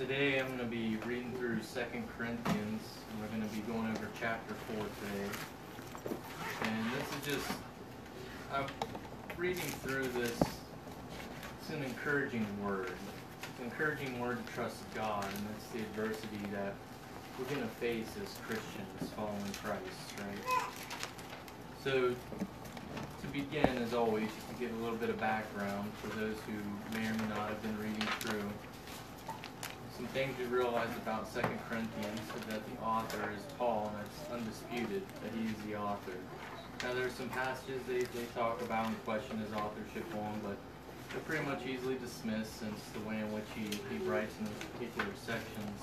today I'm going to be reading through Second Corinthians, and we're going to be going over chapter 4 today. And this is just, I'm reading through this, it's an encouraging word. An encouraging word to trust God, and that's the adversity that we're going to face as Christians following Christ, right? So, to begin, as always, just to give a little bit of background for those who may or may not have been reading through some things we realize about Second Corinthians is that the author is Paul, and it's undisputed that he is the author. Now there's some passages they, they talk about and question his authorship on, but they're pretty much easily dismissed since the way in which he, he writes in those particular sections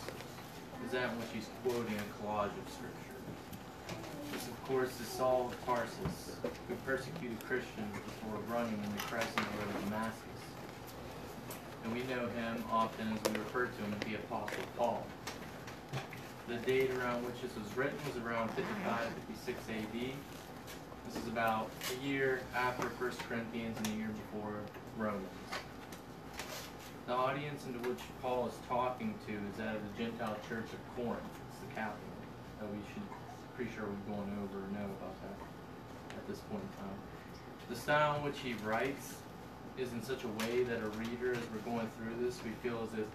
is that in which he's quoting a collage of scripture. This of course is Saul of Tarsus, who persecuted Christians before running in the crescent of Damascus and we know him often as we refer to him as the Apostle Paul. The date around which this was written was around 55, 56 AD. This is about a year after 1 Corinthians and a year before Romans. The audience into which Paul is talking to is that of the Gentile church of Corinth. It's the capital that we should, pretty sure we've gone over know about that at this point in time. The style in which he writes is in such a way that a reader, as we're going through this, we feel as if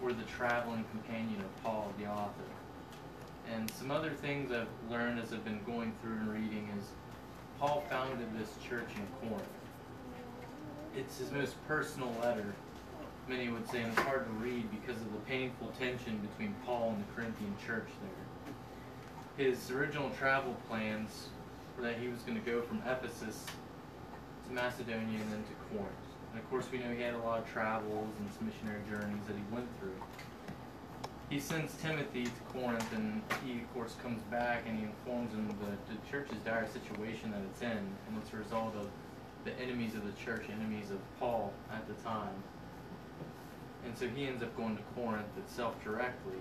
we're the traveling companion of Paul, the author. And some other things I've learned as I've been going through and reading is Paul founded this church in Corinth. It's his most personal letter, many would say, and it's hard to read because of the painful tension between Paul and the Corinthian church there. His original travel plans were that he was going to go from Ephesus to Macedonia and then to Corinth. And of course, we know he had a lot of travels and some missionary journeys that he went through. He sends Timothy to Corinth, and he, of course, comes back and he informs him of the, the church's dire situation that it's in, and it's a result of the enemies of the church, enemies of Paul at the time. And so he ends up going to Corinth itself directly.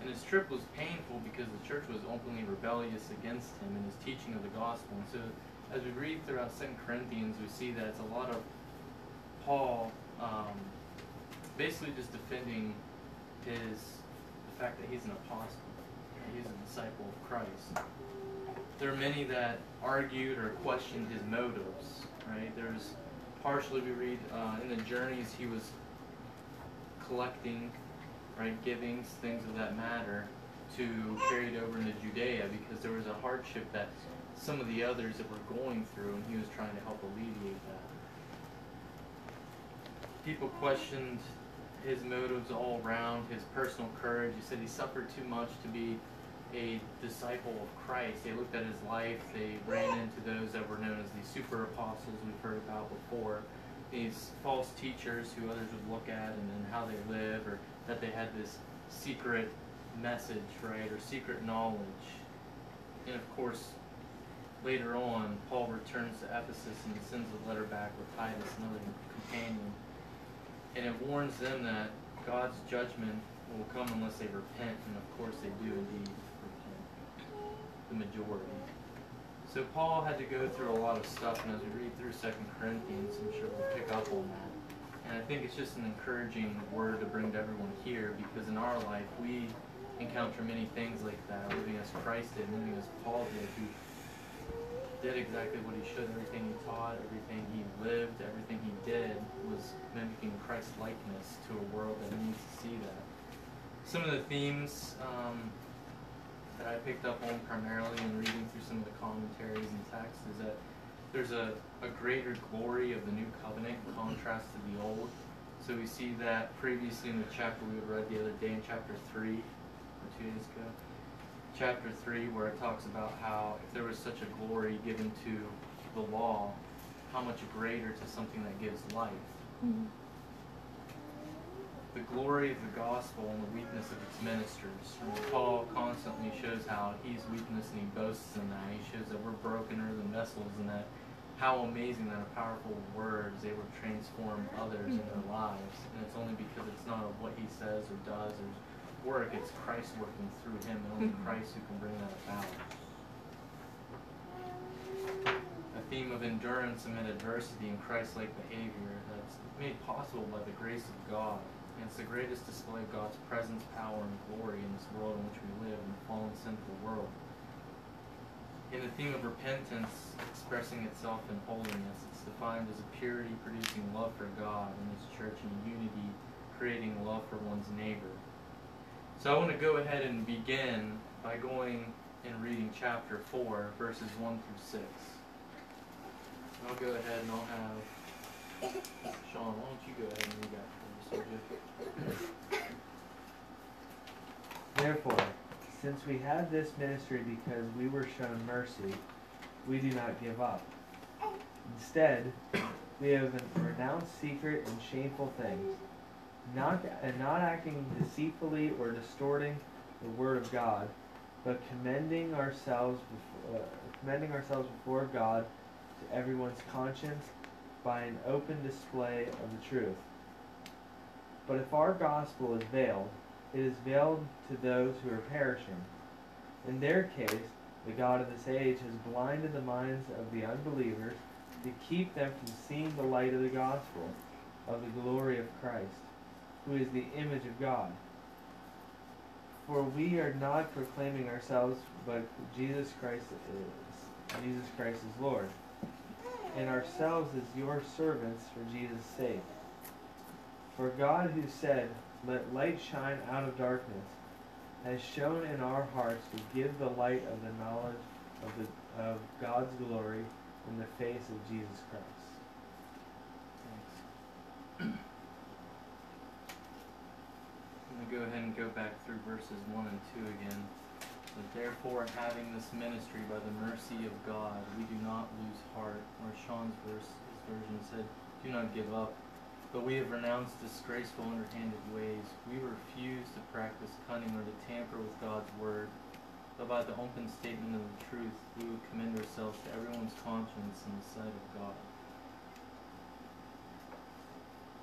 And his trip was painful because the church was openly rebellious against him in his teaching of the gospel. And so as we read throughout Second Corinthians, we see that it's a lot of Paul um, basically just defending his the fact that he's an apostle, he's a disciple of Christ. There are many that argued or questioned his motives. Right? There's partially we read uh, in the journeys he was collecting, right, givings, things of that matter, to carry it over into Judea because there was a hardship that some of the others that were going through, and he was trying to help alleviate that people questioned his motives all around, his personal courage. He said he suffered too much to be a disciple of Christ. They looked at his life, they ran into those that were known as the super apostles we've heard about before, these false teachers who others would look at and, then how they live, or that they had this secret message, right, or secret knowledge. And of course, later on, Paul returns to Ephesus and sends a letter back with Titus, another companion and it warns them that God's judgment will come unless they repent, and of course they do indeed repent, the majority. So Paul had to go through a lot of stuff, and as we read through Second Corinthians, I'm sure we'll pick up on that. And I think it's just an encouraging word to bring to everyone here, because in our life we encounter many things like that, living as Christ did, living as Paul did, who did exactly what he should. Everything he taught, everything he lived, everything he did was mimicking Christ likeness to a world that needs to see that. Some of the themes um, that I picked up on primarily in reading through some of the commentaries and texts is that there's a, a greater glory of the new covenant in contrast to the old. So we see that previously in the chapter we read the other day in chapter 3, or two days ago chapter 3 where it talks about how if there was such a glory given to the law, how much greater to something that gives life. Mm-hmm. The glory of the gospel and the weakness of its ministers. Paul constantly shows how he's weakness and he boasts in that. He shows that we're brokener than vessels and that how amazing that a powerful word is able to transform others mm-hmm. in their lives. And it's only because it's not of what he says or does or work, it's Christ working through him, and only mm-hmm. Christ who can bring that about. A theme of endurance amid adversity and Christ-like behavior that's made possible by the grace of God And it's the greatest display of God's presence, power, and glory in this world in which we live, in the fallen, sinful world. In the theme of repentance expressing itself in holiness, it's defined as a purity producing love for God and His church and unity creating love for one's neighbor. So I want to go ahead and begin by going and reading chapter 4, verses 1 through 6. I'll go ahead and I'll have Sean, why don't you go ahead and read that for us? Therefore, since we have this ministry because we were shown mercy, we do not give up. Instead, we have renounced secret and shameful things, not and not acting deceitfully or distorting the word of God, but commending ourselves before, uh, commending ourselves before God to everyone's conscience by an open display of the truth. But if our gospel is veiled, it is veiled to those who are perishing. In their case, the God of this age has blinded the minds of the unbelievers to keep them from seeing the light of the gospel of the glory of Christ, who is the image of God. For we are not proclaiming ourselves, but Jesus Christ is Jesus Christ is Lord, and ourselves as your servants for Jesus' sake. For God, who said, "Let light shine out of darkness," has shown in our hearts to give the light of the knowledge of the of God's glory in the face of Jesus Christ. Thanks. I'm going to go ahead and go back through verses 1 and 2 again. But therefore, having this ministry by the mercy of God, we do not lose heart. Or Sean's verse, his version said, Do not give up. But we have renounced disgraceful, underhanded ways. We refuse to practice cunning or to tamper with God's word. But by the open statement of the truth, we would commend ourselves to everyone's conscience in the sight of God.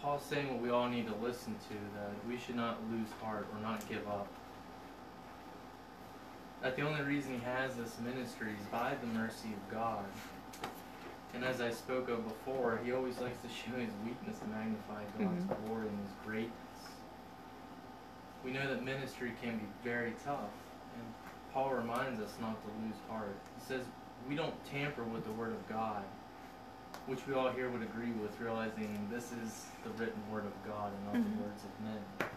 Paul's saying what we all need to listen to that we should not lose heart or not give up. That the only reason he has this ministry is by the mercy of God. And as I spoke of before, he always likes to show his weakness to magnify God's Mhm. glory and his greatness. We know that ministry can be very tough, and Paul reminds us not to lose heart. He says we don't tamper with the word of God, which we all here would agree with, realizing this is the written word of God and not Mhm. the words of men.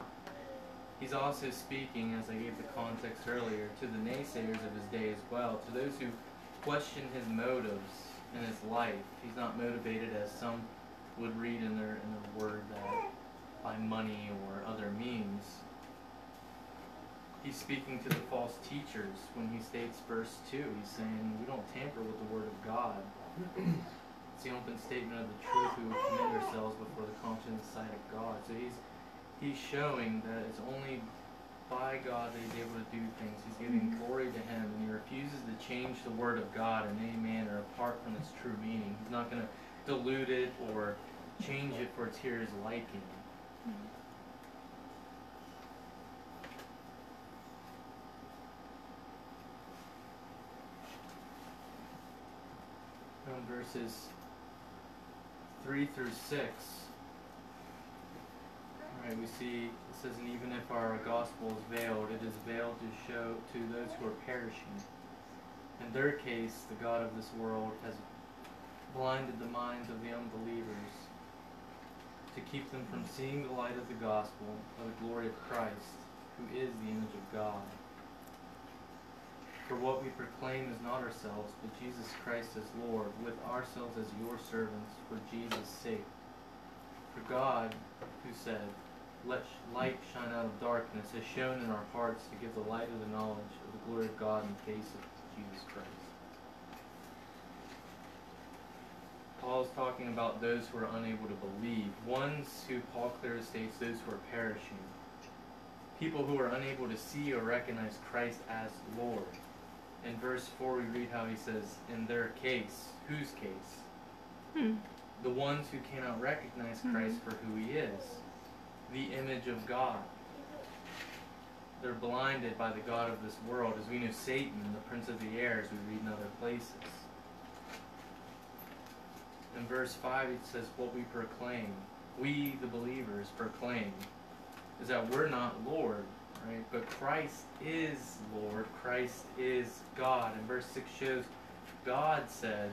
He's also speaking, as I gave the context earlier, to the naysayers of his day as well, to those who question his motives in his life. He's not motivated as some would read in their in their word that by money or other means. He's speaking to the false teachers when he states verse two. He's saying we don't tamper with the word of God. it's the open statement of the truth we will commend ourselves before the conscience sight of God. So he's he's showing that it's only by God that he's able to do things. He's giving mm-hmm. glory to him and he refuses to change the word of God in any manner apart from its true meaning. He's not gonna dilute it or change it for its hearer's liking. Verses three through six. Alright, we see it says, and even if our gospel is veiled, it is veiled to show to those who are perishing. In their case, the God of this world has blinded the minds of the unbelievers to keep them from seeing the light of the gospel of the glory of Christ, who is the image of God. For what we proclaim is not ourselves, but Jesus Christ as Lord, with ourselves as your servants, for Jesus' sake. For God, who said, Let light shine out of darkness, has shown in our hearts to give the light of the knowledge of the glory of God in the face of Jesus Christ. Paul is talking about those who are unable to believe. Ones who Paul clearly states those who are perishing. People who are unable to see or recognize Christ as Lord. In verse 4, we read how he says, In their case, whose case? Hmm. The ones who cannot recognize Christ for who he is, the image of God. They're blinded by the God of this world. As we know, Satan, the prince of the air, as we read in other places. In verse 5, it says, What we proclaim. We, the believers, proclaim. is that we're not Lord, right? But Christ is Lord. Christ is God. And verse 6 shows God said,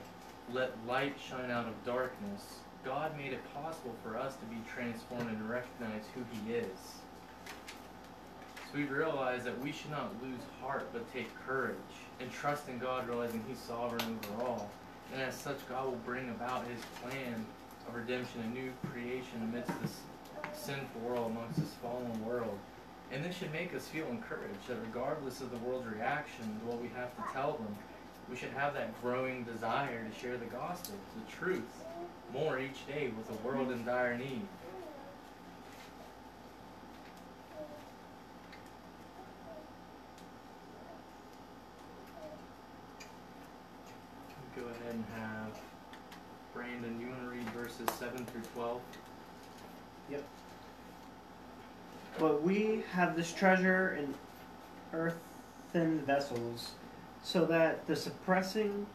Let light shine out of darkness. God made it possible for us to be transformed and recognize who He is. So we realize that we should not lose heart but take courage and trust in God, realizing He's sovereign over all. And as such, God will bring about His plan of redemption, a new creation amidst this sinful world, amongst this fallen world. And this should make us feel encouraged that regardless of the world's reaction to what we have to tell them, we should have that growing desire to share the gospel, the truth, more each day with a world in dire need. Go ahead and have Brandon, you want to read verses 7 through 12? But we have this treasure in earthen vessels, so that the suppressing,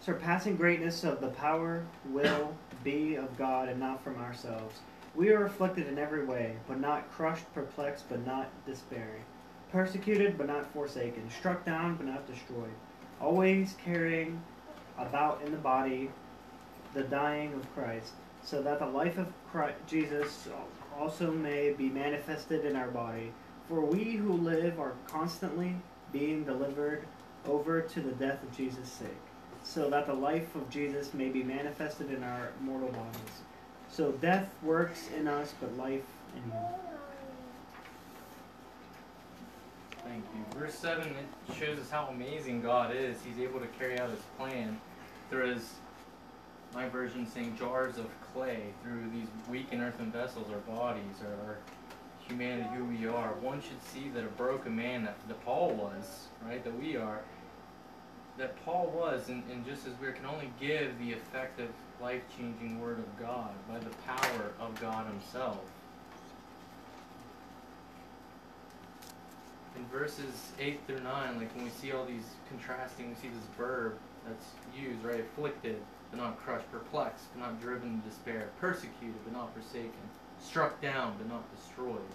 surpassing greatness of the power will be of God and not from ourselves. We are afflicted in every way, but not crushed, perplexed, but not despairing, persecuted, but not forsaken, struck down, but not destroyed, always carrying about in the body the dying of Christ, so that the life of Christ, Jesus also may be manifested in our body. For we who live are constantly being delivered over to the death of Jesus' sake, so that the life of Jesus may be manifested in our mortal bodies. So death works in us, but life in him. Thank you. Verse 7 it shows us how amazing God is. He's able to carry out his plan through his, my version saying jars of clay, through these weak and earthen vessels, our bodies, our, our humanity, who we are. One should see that a broken man that, that Paul was, right, that we are, that Paul was, and, and just as we can only give the effective, life changing word of God by the power of God Himself. in verses 8 through 9, like when we see all these contrasting, we see this verb that's used, right? Afflicted, but not crushed, perplexed, but not driven to despair, persecuted, but not forsaken, struck down, but not destroyed.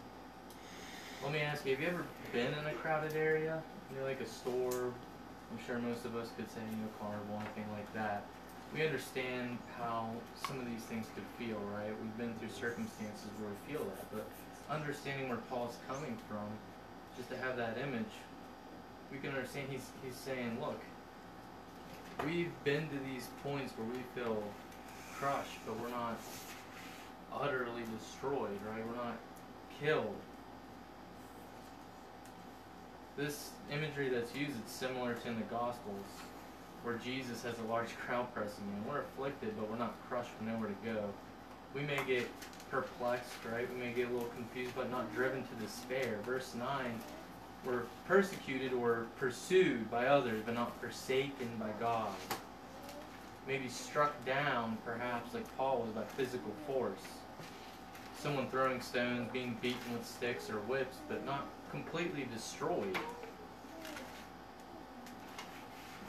Let me ask you, have you ever been in a crowded area? You know, like a store? I'm sure most of us could say, you know, carnival, anything like that. We understand how some of these things could feel, right? We've been through circumstances where we feel that, but understanding where Paul's coming from, just to have that image, we can understand he's he's saying, look, we've been to these points where we feel crushed, but we're not utterly destroyed, right? We're not killed. This imagery that's used is similar to in the Gospels, where Jesus has a large crowd pressing in. We're afflicted, but we're not crushed with nowhere to go. We may get perplexed, right? We may get a little confused, but not driven to despair. Verse 9, we're persecuted or pursued by others, but not forsaken by God. Maybe struck down, perhaps, like Paul was, by physical force. Someone throwing stones, being beaten with sticks or whips, but not completely destroyed.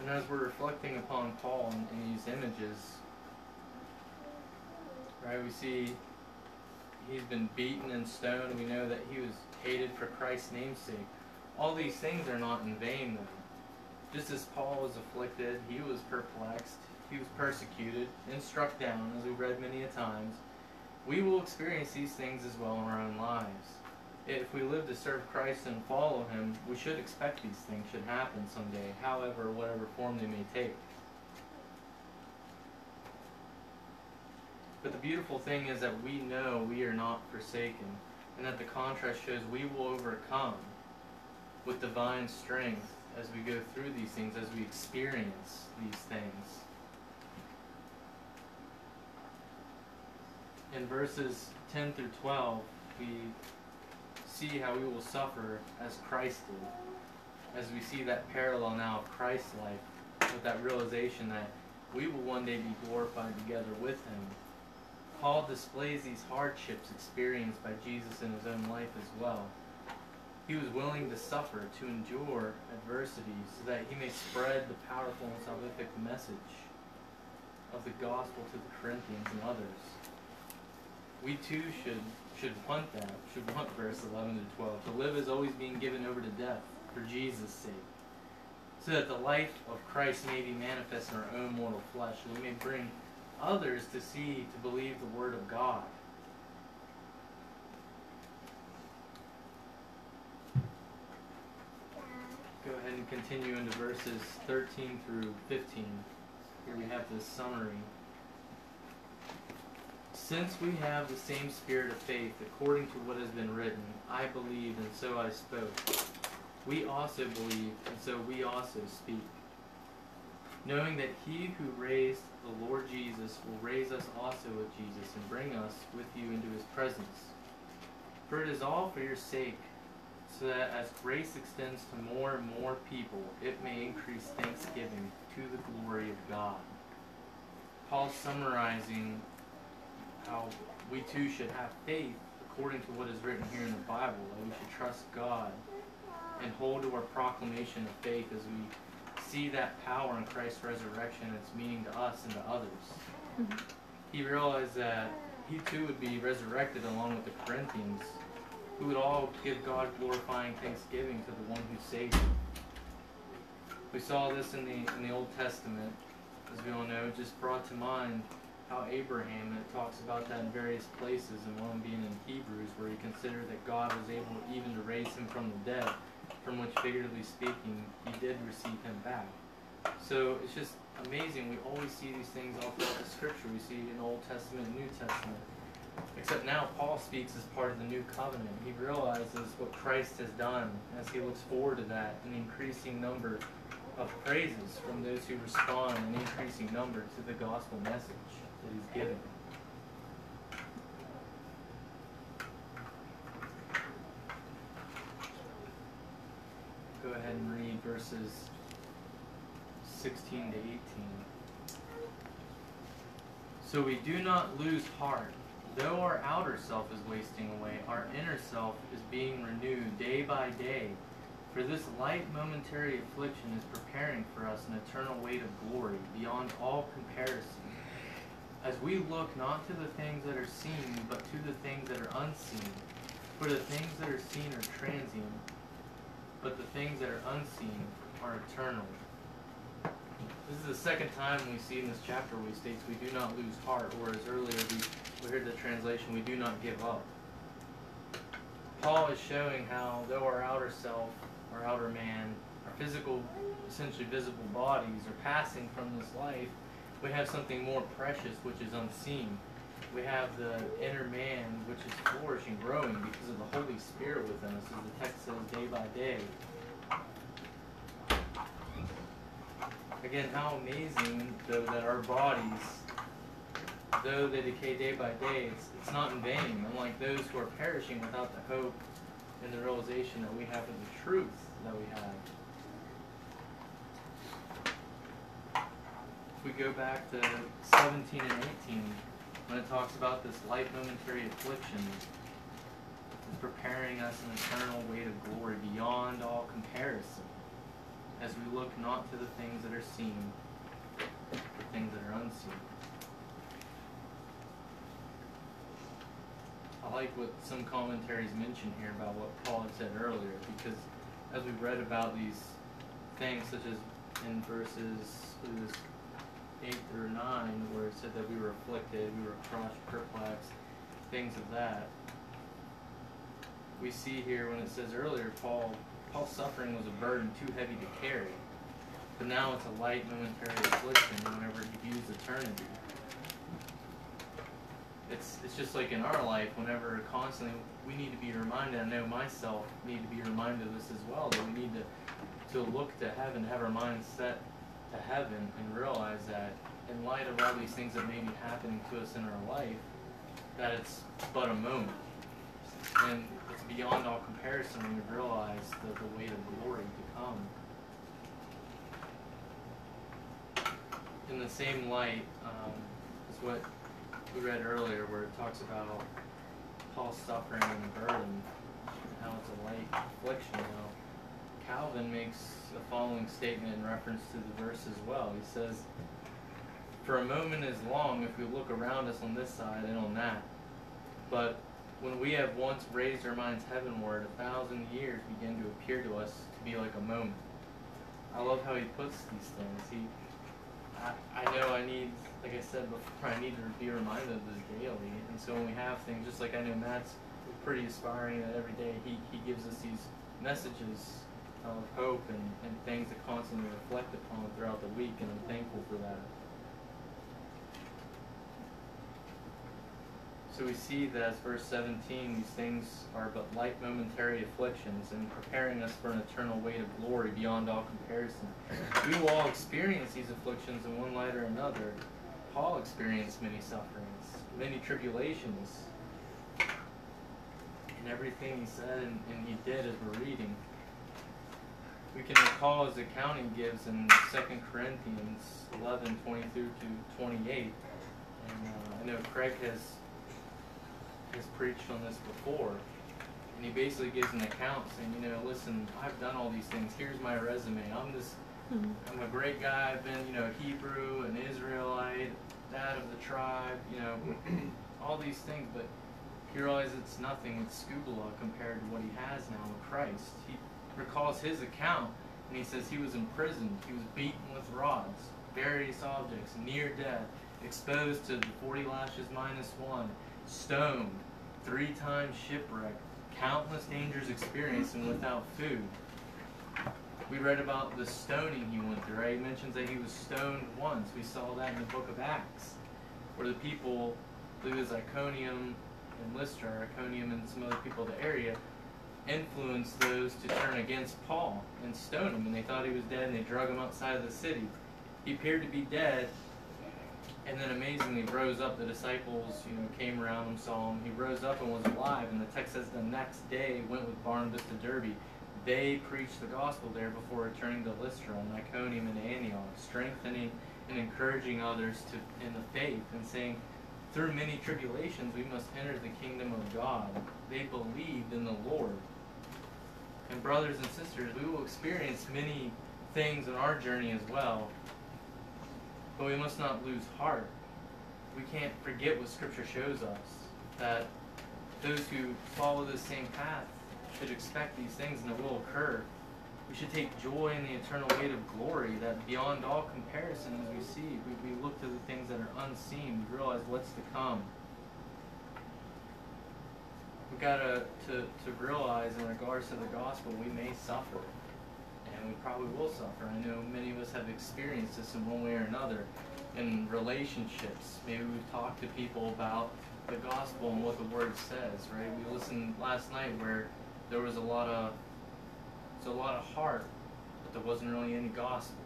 And as we're reflecting upon Paul in, in these images, right, we see he's been beaten and stoned. We know that he was hated for Christ's namesake. All these things are not in vain, though. Just as Paul was afflicted, he was perplexed, he was persecuted, and struck down, as we've read many a times. We will experience these things as well in our own lives. If we live to serve Christ and follow Him, we should expect these things should happen someday, however, whatever form they may take. But the beautiful thing is that we know we are not forsaken, and that the contrast shows we will overcome with divine strength as we go through these things, as we experience these things. In verses 10 through 12, we see how we will suffer as Christ did. As we see that parallel now of Christ's life, with that realization that we will one day be glorified together with Him. Paul displays these hardships experienced by Jesus in his own life as well. He was willing to suffer, to endure adversity, so that he may spread the powerful and salvific message of the gospel to the Corinthians and others. We too should should want that, should want verse 11 to 12. To live is always being given over to death for Jesus' sake, so that the life of Christ may be manifest in our own mortal flesh, we may bring others to see, to believe the Word of God. Go ahead and continue into verses 13 through 15. Here we have this summary. Since we have the same spirit of faith, according to what has been written, I believe and so I spoke. We also believe and so we also speak. Knowing that he who raised the Lord Jesus will raise us also with Jesus and bring us with you into his presence. For it is all for your sake, so that as grace extends to more and more people, it may increase thanksgiving to the glory of God. Paul summarizing how we too should have faith according to what is written here in the Bible, that we should trust God and hold to our proclamation of faith as we see that power in Christ's resurrection and its meaning to us and to others. Mm-hmm. He realized that he too would be resurrected along with the Corinthians, who would all give God glorifying thanksgiving to the one who saved them. We saw this in the in the Old Testament, as we all know, just brought to mind how Abraham, and it talks about that in various places, and one being in Hebrews, where he considered that God was able even to raise him from the dead, from which, figuratively speaking, he did receive him back. So it's just amazing. We always see these things all throughout the scripture. We see it in Old Testament and New Testament. Except now Paul speaks as part of the new covenant. He realizes what Christ has done as he looks forward to that, an increasing number of praises from those who respond, an increasing number to the gospel message that he's given. Go ahead and read verses 16 to 18. So we do not lose heart. Though our outer self is wasting away, our inner self is being renewed day by day. For this light momentary affliction is preparing for us an eternal weight of glory beyond all comparison. As we look not to the things that are seen, but to the things that are unseen. For the things that are seen are transient, but the things that are unseen are eternal. This is the second time we see in this chapter where he states we do not lose heart, whereas earlier we, we heard the translation, we do not give up. Paul is showing how though our outer self, our outer man, our physical, essentially visible bodies are passing from this life, we have something more precious which is unseen. We have the inner man which is flourishing, growing because of the Holy Spirit within us, as the text says, day by day. Again, how amazing, though, that our bodies, though they decay day by day, it's, it's not in vain. Unlike those who are perishing without the hope and the realization that we have of the truth that we have. If we go back to 17 and 18, when it talks about this light momentary affliction, it's preparing us an eternal weight of glory beyond all comparison as we look not to the things that are seen, but things that are unseen. I like what some commentaries mention here about what Paul had said earlier, because as we read about these things, such as in verses eight through nine, where it said that we were afflicted, we were crushed, perplexed, things of that. We see here when it says earlier, Paul Paul's suffering was a burden too heavy to carry. But now it's a light momentary affliction whenever he views eternity. It's it's just like in our life, whenever constantly we need to be reminded, I know myself need to be reminded of this as well, that we need to to look to heaven, have our minds set to heaven and realize that in light of all these things that may be happening to us in our life, that it's but a moment. And it's beyond all comparison when you realize the, the weight of glory to come. In the same light, um, is what we read earlier, where it talks about Paul's suffering and burden, how it's a light affliction. Now, Calvin makes the following statement in reference to the verse as well. He says, For a moment is long if we look around us on this side and on that, but when we have once raised our minds heavenward, a thousand years begin to appear to us to be like a moment. I love how he puts these things. He, I, know I need, like I said before, I need to be reminded of this daily. And so when we have things, just like I know Matt's pretty aspiring that every day he, he gives us these messages of hope and, and things to constantly reflect upon throughout the week, and I'm thankful for that. So we see that as verse 17, these things are but light momentary afflictions and preparing us for an eternal weight of glory beyond all comparison. We will all experience these afflictions in one light or another. Paul experienced many sufferings, many tribulations, and everything he said and, and he did as we're reading. We can recall his account he gives in 2 Corinthians 11 22 to 28. And uh, I know Craig has has preached on this before, and he basically gives an account saying, you know, listen, I've done all these things. Here's my resume. I'm this, Mhm. I'm a great guy. I've been, you know, Hebrew, an Israelite, dad of the tribe, you know, all these things. But he realizes it's nothing with skubala compared to what he has now in Christ. He recalls his account, and he says he was imprisoned. He was beaten with rods, various objects, near death, exposed to the 40 lashes minus one, stoned, three times shipwrecked, countless dangers experienced, and without food. We read about the stoning he went through, right? He mentions that he was stoned once. We saw that in the book of Acts, where the people, I believe Iconium and Lystra, Iconium and some other people of the area, influenced those to turn against Paul and stone him, and they thought he was dead, and they drug him outside of the city. He appeared to be dead, and then amazingly rose up. The disciples, you know, came around him, saw him. He rose up and was alive. And the text says the next day went with Barnabas to Derbe. They preached the gospel there before returning to Lystra and Iconium and Antioch, strengthening and encouraging others to in the faith and saying, through many tribulations we must enter the kingdom of God. They believed in the Lord. And brothers and sisters, we will experience many things in our journey as well. But we must not lose heart. We can't forget what Scripture shows us that those who follow the same path should expect these things and it will occur. We should take joy in the eternal weight of glory that beyond all comparison, as we see, we, we look to the things that are unseen, we realize what's to come. We've gotta to, to realize in regards to the gospel, we may suffer and we probably will suffer. I know many of us have experienced this in one way or another in relationships. Maybe we've talked to people about the gospel and what the word says, right? We listened last night where there was a lot of it's a lot of heart, but there wasn't really any gospel.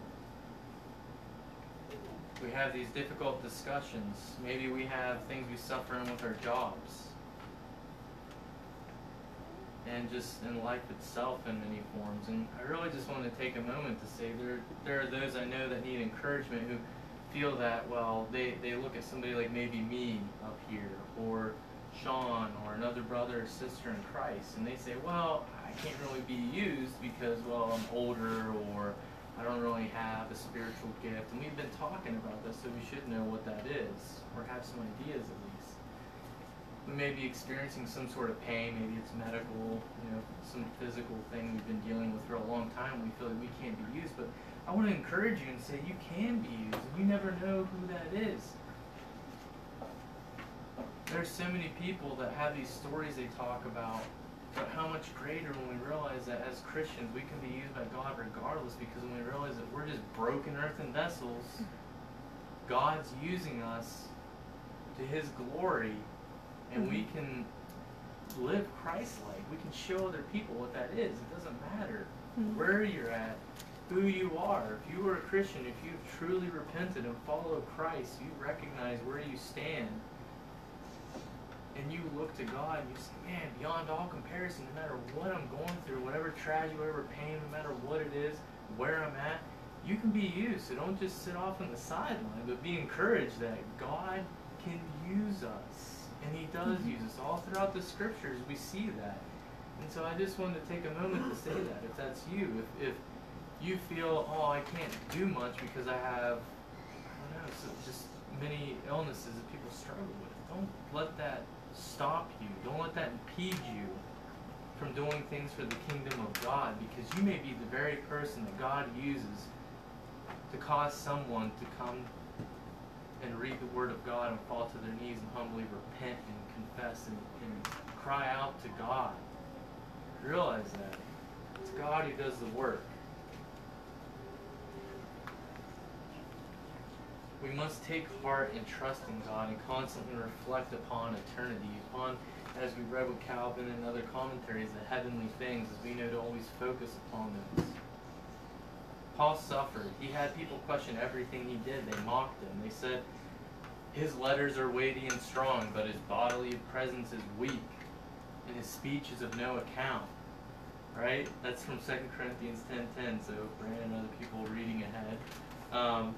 We have these difficult discussions. Maybe we have things we suffer in with our jobs and just in life itself in many forms. And I really just want to take a moment to say there there are those I know that need encouragement who feel that well they, they look at somebody like maybe me up here or Sean or another brother or sister in Christ and they say, Well, I can't really be used because well I'm older or I don't really have a spiritual gift and we've been talking about this so we should know what that is or have some ideas at least we may be experiencing some sort of pain, maybe it's medical, you know, some physical thing we've been dealing with for a long time. We feel like we can't be used, but I want to encourage you and say you can be used, and you never know who that is. There's so many people that have these stories they talk about, but how much greater when we realize that as Christians we can be used by God regardless, because when we realize that we're just broken earthen vessels, God's using us to His glory and we can live Christ-like. We can show other people what that is. It doesn't matter Mhm. where you're at, who you are. If you are a Christian, if you've truly repented and followed Christ, you recognize where you stand, and you look to God and you say, "Man, beyond all comparison, no matter what I'm going through, whatever tragedy, whatever pain, no matter what it is, where I'm at." You can be used, so don't just sit off on the sideline, but be encouraged that God can use us. And he does use us. All throughout the scriptures, we see that. And so I just wanted to take a moment to say that. If that's you, if, if you feel, oh, I can't do much because I have, I don't know, so just many illnesses that people struggle with, don't let that stop you. Don't let that impede you from doing things for the kingdom of God because you may be the very person that God uses to cause someone to come and read the Word of God and fall to their knees and humbly repent and confess and, and cry out to God. Realize that. It's God who does the work. We must take heart and trust in God and constantly reflect upon eternity, upon, as we read with Calvin and other commentaries, the heavenly things, as we know to always focus upon those. Paul suffered. He had people question everything he did. They mocked him. They said, his letters are weighty and strong, but his bodily presence is weak, and his speech is of no account. Right? That's from 2 Corinthians 10.10, so Brandon and other people reading ahead. Um,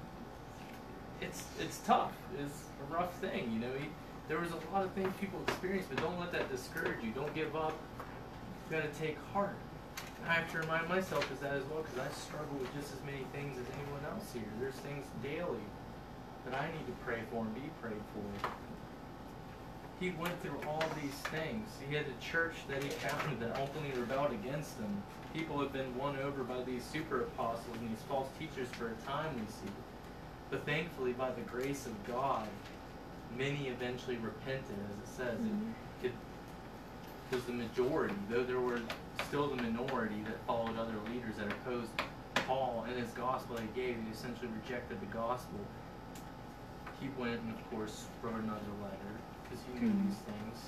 it's it's tough. It's a rough thing, you know. He, there was a lot of things people experienced, but don't let that discourage you. Don't give up. You've gotta take heart. I have to remind myself of that as well, because I struggle with just as many things as anyone else here. There's things daily that I need to pray for and be prayed for. He went through all these things. He had a church that he founded that openly rebelled against him. People have been won over by these super apostles and these false teachers for a time, we see. But thankfully, by the grace of God, many eventually repented, as it says. Mm-hmm. It, it was the majority, though there were still the minority that followed other leaders that opposed Paul and his gospel that he gave. He essentially rejected the gospel. He went and, of course, wrote another letter because he knew Mhm. these things.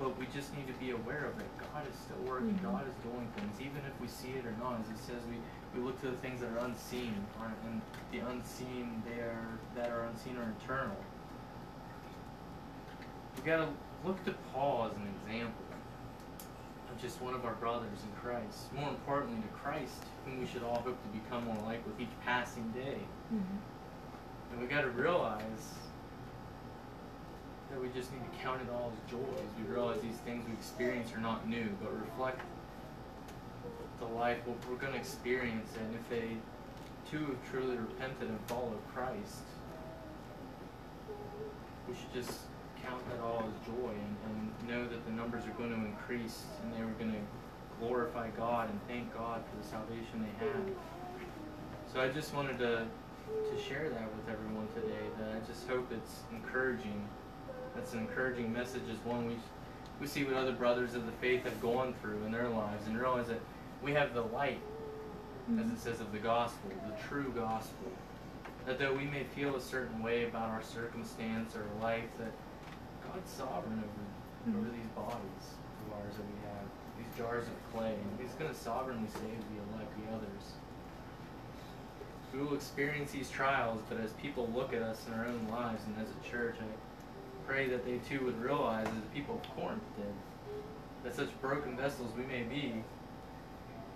But we just need to be aware of it. God is still working. Mhm. God is doing things, even if we see it or not. As it says, we, we look to the things that are unseen, aren't- and the unseen they are that are unseen are eternal. We gotta look to Paul as an example of just one of our brothers in Christ. More importantly, to Christ, whom we should all hope to become more like with each passing day. Mhm. And we gotta realize that we just need to count it all as joy as we realize these things we experience are not new, but reflect the life we're gonna experience and if they too have truly repented and followed Christ, we should just count that all as joy and, and know that the numbers are going to increase and they were going to glorify God and thank God for the salvation they had. Mm. So I just wanted to to share that with everyone today. That I just hope it's encouraging. That's an encouraging message. Is one we we see what other brothers of the faith have gone through in their lives and realize that we have the light, as mm. it says of the gospel, the true gospel. That though we may feel a certain way about our circumstance or life, that God's sovereign over over Mhm. these bodies of ours that we have, these jars of clay, and He's going to sovereignly save the elect, the others. We will experience these trials, but as people look at us in our own lives and as a church, I pray that they too would realize, as the people of Corinth did, that such broken vessels we may be,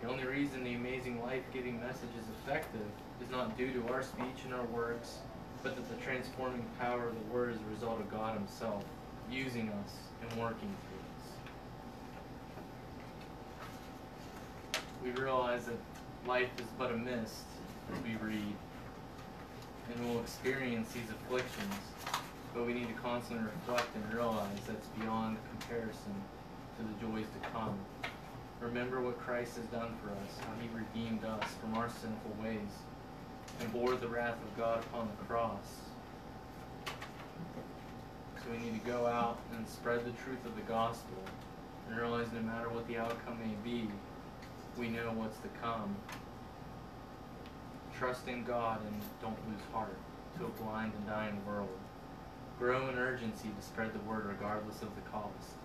the only reason the amazing life giving message is effective is not due to our speech and our works, but that the transforming power of the Word is a result of God Himself using us and working through us. We realize that life is but a mist as we read, and we'll experience these afflictions, but we need to constantly reflect and realize that's beyond comparison to the joys to come. Remember what Christ has done for us, how he redeemed us from our sinful ways and bore the wrath of God upon the cross. So we need to go out and spread the truth of the gospel and realize no matter what the outcome may be, we know what's to come. Trust in God and don't lose heart to a blind and dying world. Grow in urgency to spread the word regardless of the cost.